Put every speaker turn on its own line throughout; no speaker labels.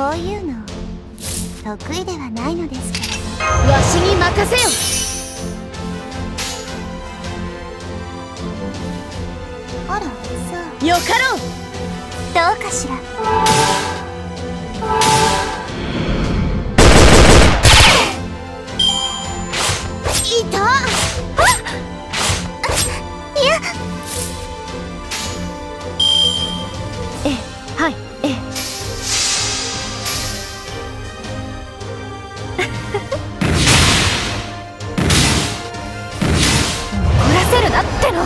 こういうの得意ではないのですけれど。
わしに任せよ。
あらそう。
よかろう。
どうかしら
せるなっての。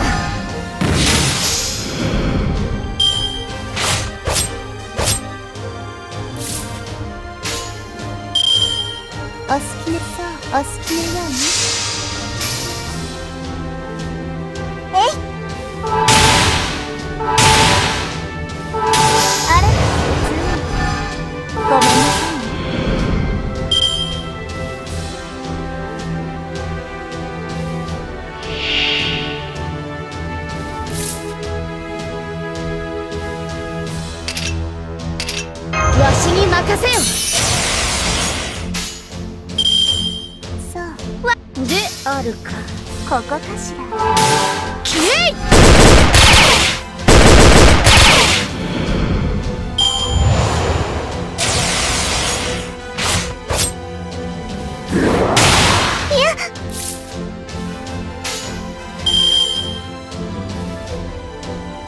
お好きねそうお好きなように。
わしに任せよ
そう。
であるか。
ここかしら。
きえい
いや。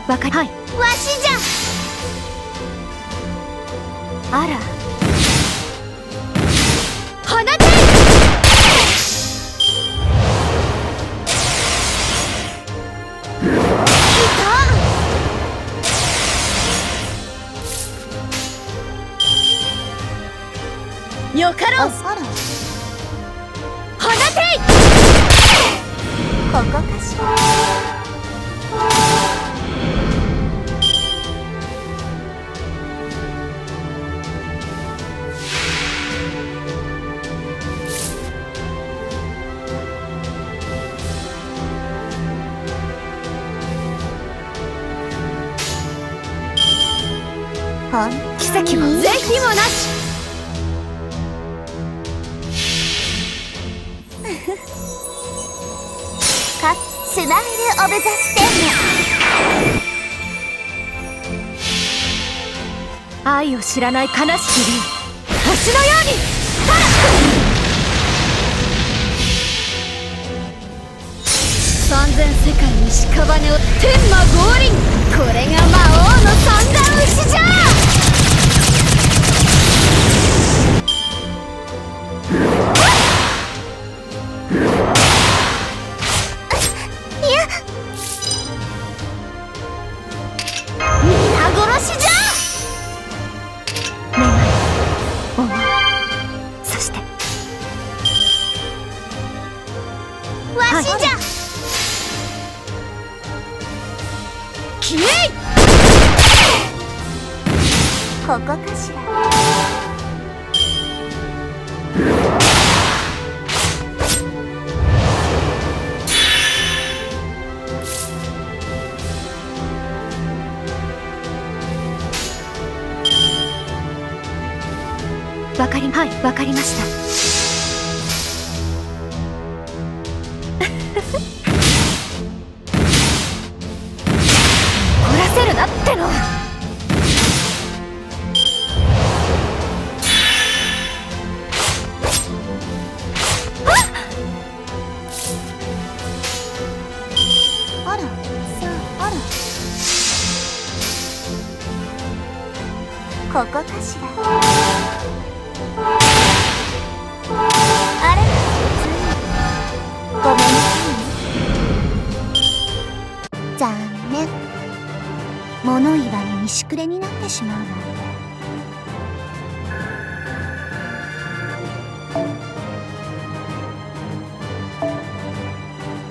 わかりはいあら。放て！よかろう！放て！
ここかしらほん
奇跡はぜひもなし
かスマイル・オブ・ザ・ステー
愛を知らない悲しき竜星のように三千世界に屍を天魔合輪消えい
ここかしら。
わかりはいわかりました。
ここかしら。あれ？ついごめんなさいね残念。物言わぬにしくれになってしまうわ